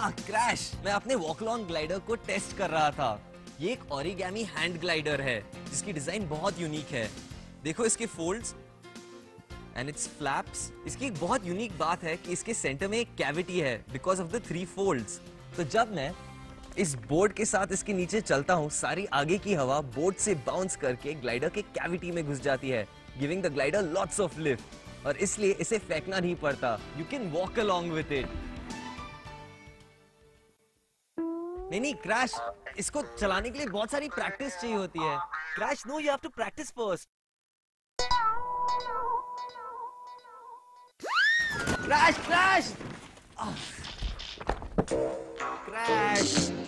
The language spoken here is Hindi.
हाँ क्रैश। मैं अपने वॉकलॉन ग्लाइडर को टेस्ट कर रहा था। ये एक ओरिगेमी हैंड ग्लाइडर है, जिसकी डिज़ाइन बहुत यूनिक है। देखो इसके फोल्ड्स एंड इट्स फ्लैप्स इसकी एक बहुत यूनिक बात है कि इसके सेंटर में एक कैविटी है because of the three folds तो जब मैं इस बोर्ड के साथ इसके नीचे चलता हूँ, सारी आगे की हवा बोर्ड से बाउंस करके ग्लाइडर के कैविटी में घुस जाती है giving the glider lots of lift और इसलिए इसे फेंकना नहीं पड़ता। You can walk along with it नहीं नहीं क्रैश इसको चलाने के लिए बहुत सारी प्रैक्टिस चाहिए होती है। Crash no you have to practice first crash crash crash